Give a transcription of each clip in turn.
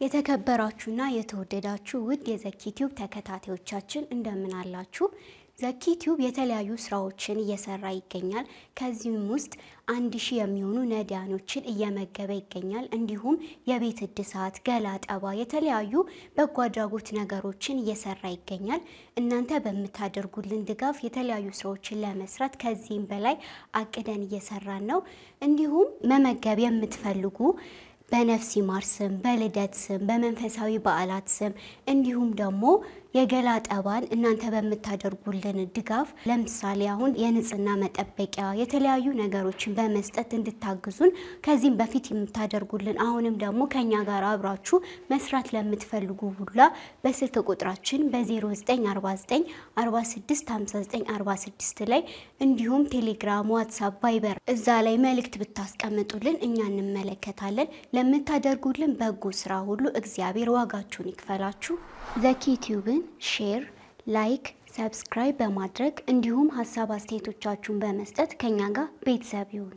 የተከበራችሁና የተወደዳችሁ ውድ የዘኪ ቲዩብ ተከታታዮቻችን እንደምን አላችሁ? ዘኪ ቲዩብ የተለያዩ ስራዎችን እየሰራ ይገኛል። ከዚህም ውስጥ አንድ ሺህ የሚሆኑ ነዳያኖችን እየመገበ ይገኛል። እንዲሁም የቤት እድሳት፣ ገላ አጠባ፣ የተለያዩ በጎ አድራጎት ነገሮችን እየሰራ ይገኛል። እናንተ በምታደርጉልን ድጋፍ የተለያዩ ስራዎችን ለመስራት ከዚህም በላይ አቅደን እየሰራን ነው። እንዲሁም መመገብ የምትፈልጉ በነፍስ ይማር ስም፣ በልደት ስም፣ በመንፈሳዊ በዓላት ስም እንዲሁም ደግሞ የገላ ጠባን እናንተ በምታደርጉልን ድጋፍ ለምሳሌ አሁን የንጽህና መጠበቂያ የተለያዩ ነገሮችን በመስጠት እንድታግዙን ከዚህም በፊት የምታደርጉልን አሁንም ደግሞ ከኛ ጋር አብራችሁ መስራት ለምትፈልጉ ሁላ በስልክ ቁጥራችን በ0949 465946 ላይ እንዲሁም ቴሌግራም፣ ዋትሳፕ፣ ቫይበር እዛ ላይ መልእክት ብታስቀምጡልን እኛ እንመለከታለን። ለምታደርጉልን በጎ ስራ ሁሉ እግዚአብሔር ዋጋችሁን ይክፈላችሁ። ዘኪ ቲዩብን share፣ like፣ subscribe በማድረግ እንዲሁም ሀሳብ አስተያየቶቻችሁን በመስጠት ከኛ ጋር ቤተሰብ ይሁኑ።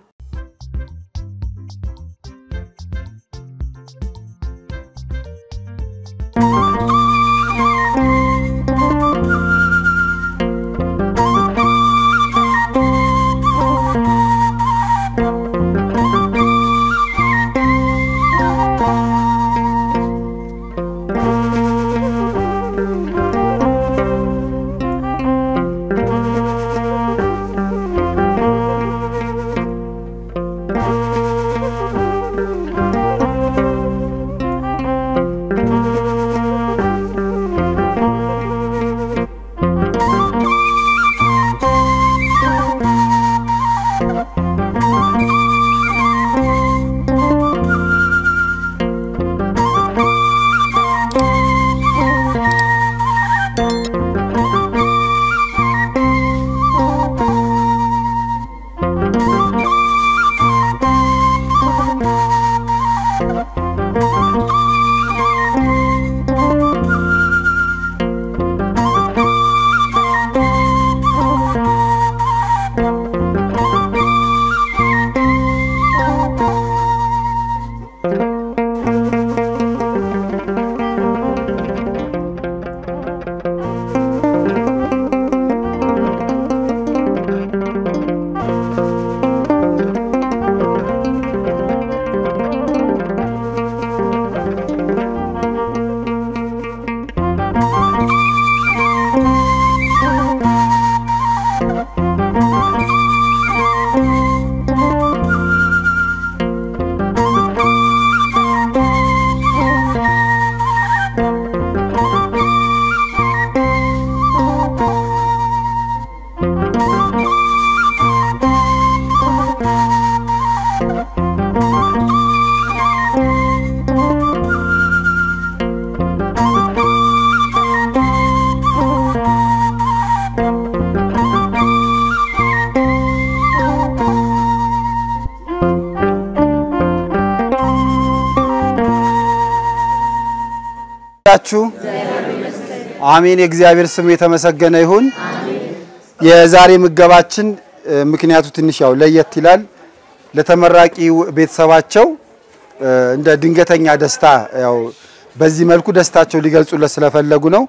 ያችሁ አሜን። የእግዚአብሔር ስም የተመሰገነ ይሁን። የዛሬ ምገባችን ምክንያቱ ትንሽ ያው ለየት ይላል። ለተመራቂ ቤተሰባቸው እንደ ድንገተኛ ደስታ ያው በዚህ መልኩ ደስታቸው ሊገልጹለት ስለፈለጉ ነው።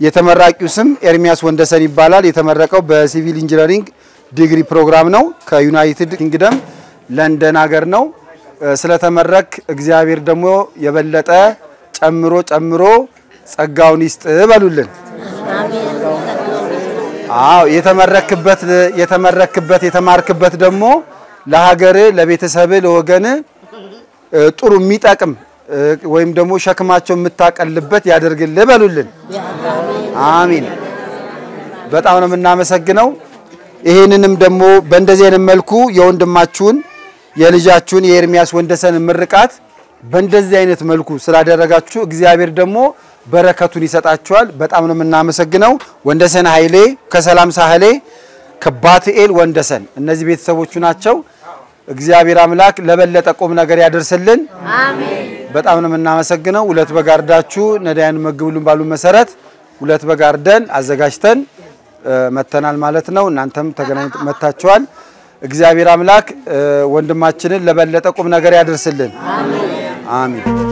የተመራቂው ስም ኤርሚያስ ወንደሰን ይባላል። የተመረቀው በ civil engineering ዲግሪ ፕሮግራም ነው። ከዩናይትድ ኪንግደም ለንደን ሀገር ነው። ስለተመረክ እግዚአብሔር ደግሞ የበለጠ ጨምሮ ጨምሮ ጸጋውን ይስጥ በሉልን። አዎ የተመረክበት የተመረክበት የተማርክበት ደግሞ ለሀገር፣ ለቤተሰብ፣ ለወገን ጥሩ የሚጠቅም ወይም ደግሞ ሸክማቸው የምታቀልበት ያደርግልህ በሉልን። አሚን። በጣም ነው የምናመሰግነው። ይሄንንም ደግሞ በእንደዚህ አይነት መልኩ የወንድማችሁን የልጃችሁን የኤርሚያስ ወንደሰን ምርቃት በእንደዚህ አይነት መልኩ ስላደረጋችሁ እግዚአብሔር ደግሞ በረከቱን ይሰጣችኋል። በጣም ነው የምናመሰግነው። ወንደሰን ኃይሌ ከሰላም ሳህሌ ከባትኤል ወንደሰን እነዚህ ቤተሰቦቹ ናቸው። እግዚአብሔር አምላክ ለበለጠ ቁም ነገር ያደርስልን። በጣም ነው የምናመሰግነው። ሁለት በጋርዳችሁ ነዳያን መግቡልን ባሉ መሰረት ሁለት በጋርደን አዘጋጅተን መተናል ማለት ነው። እናንተም ተገናኝት መታችኋል። እግዚአብሔር አምላክ ወንድማችንን ለበለጠ ቁም ነገር ያደርስልን። አሜን።